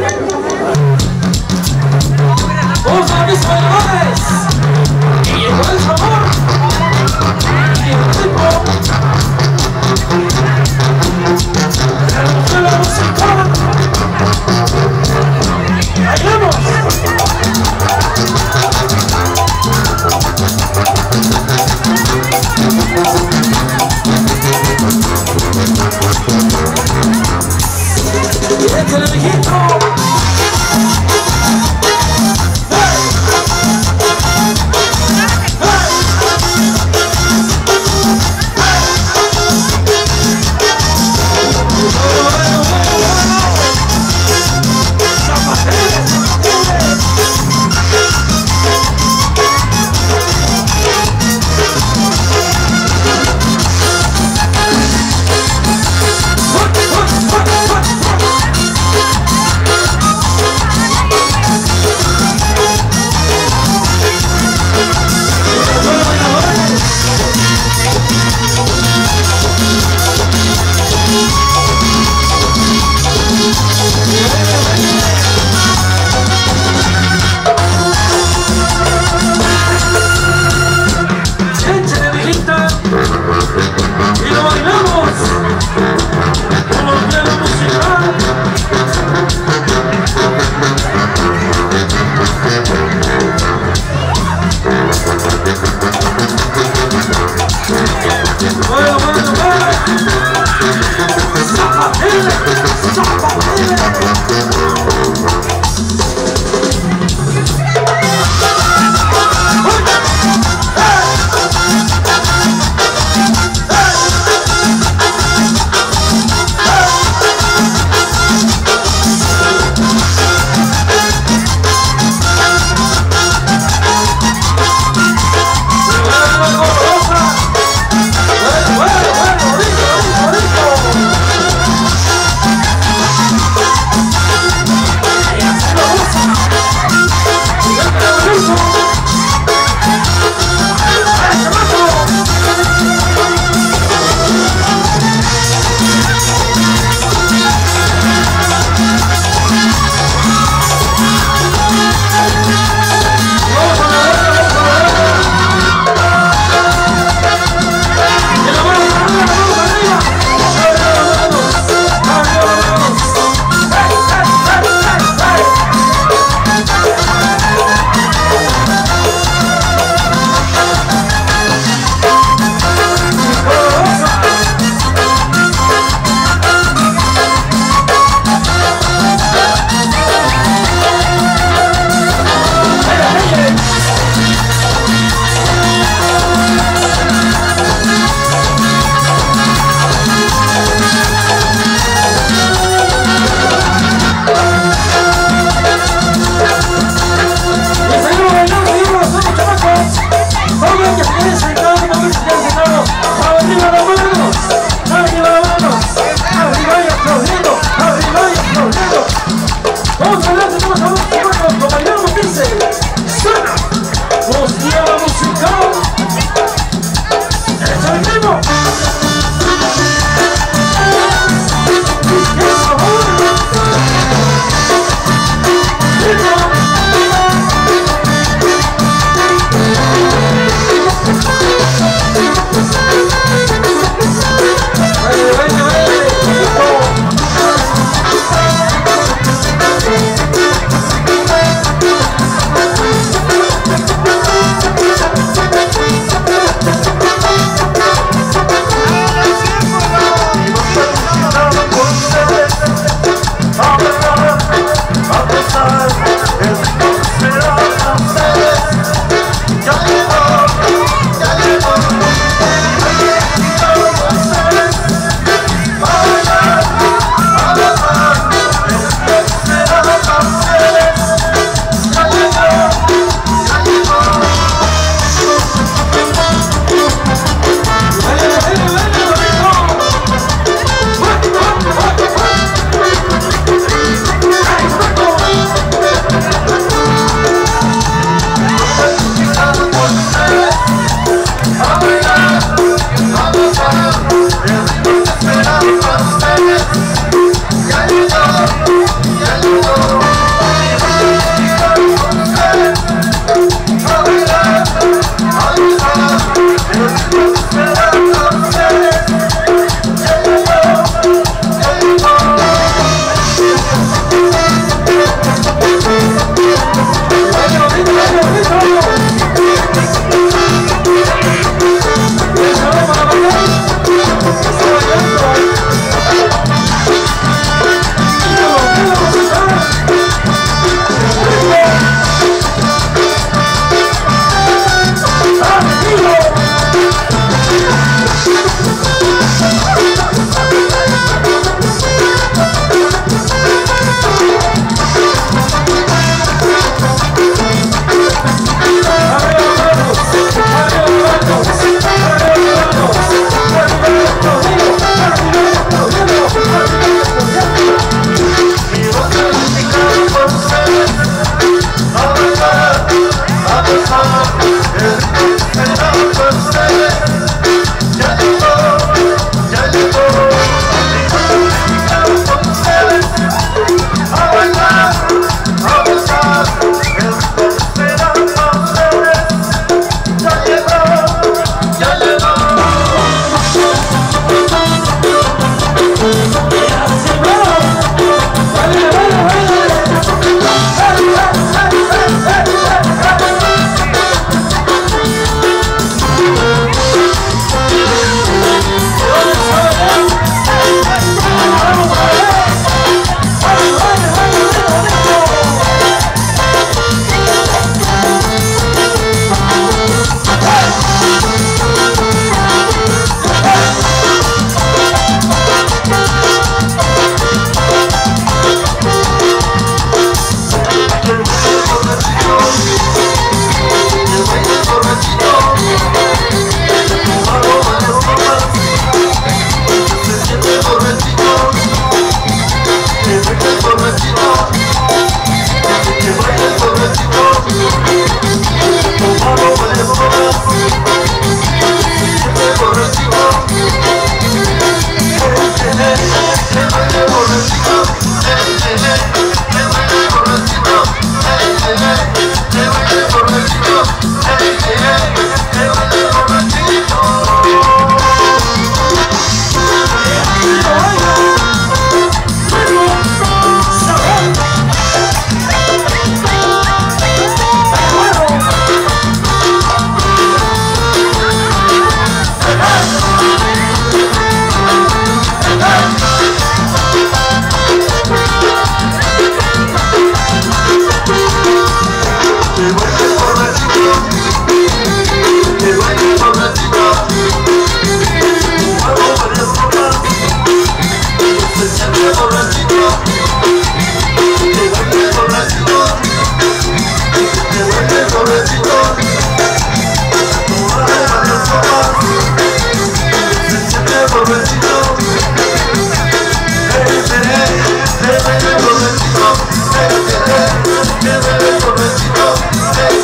Usa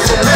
Till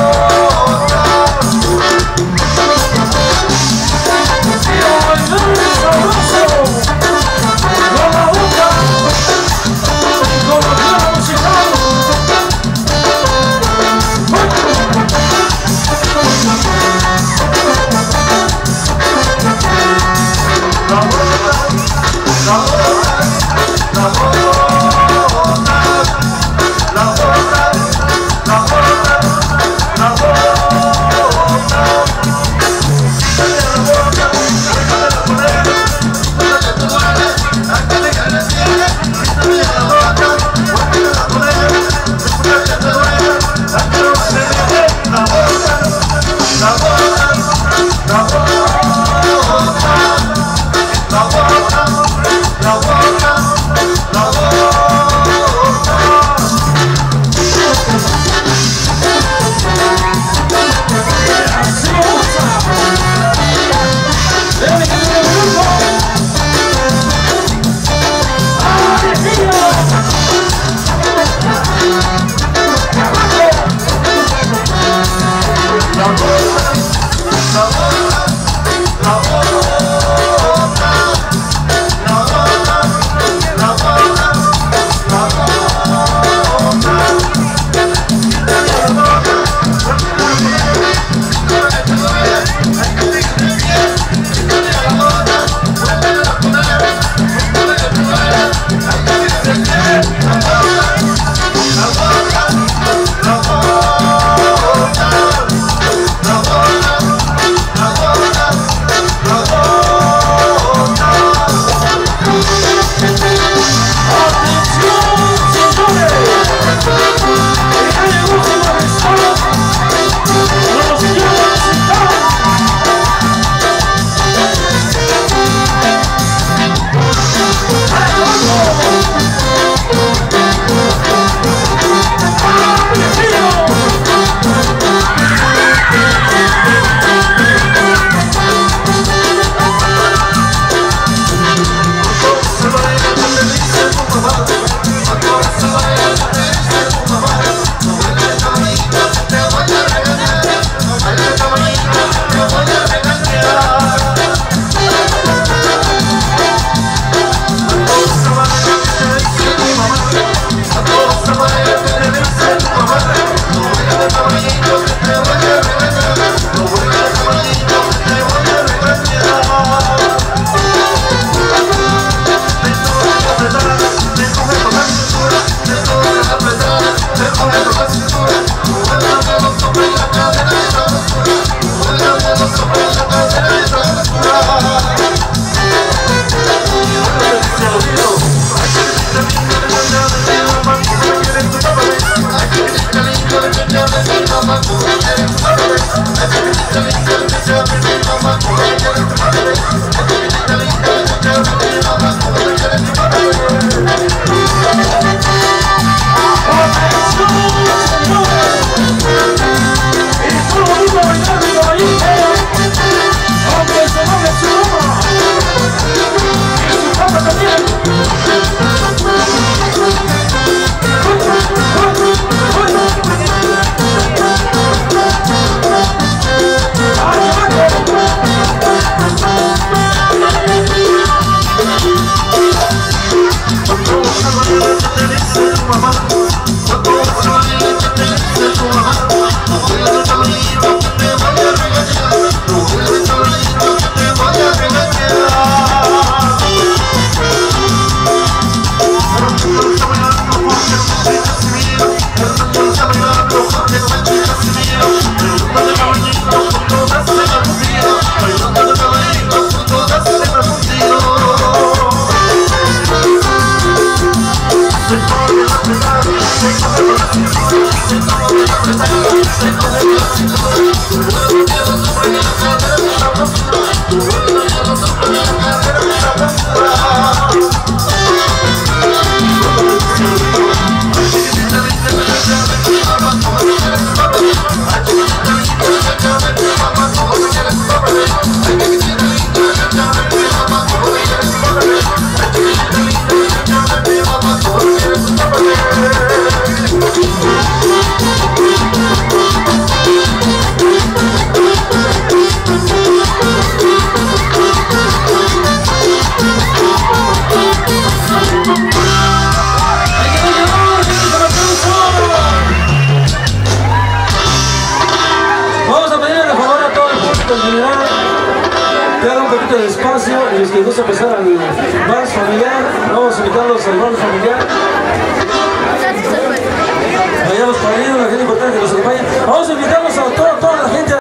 Thank.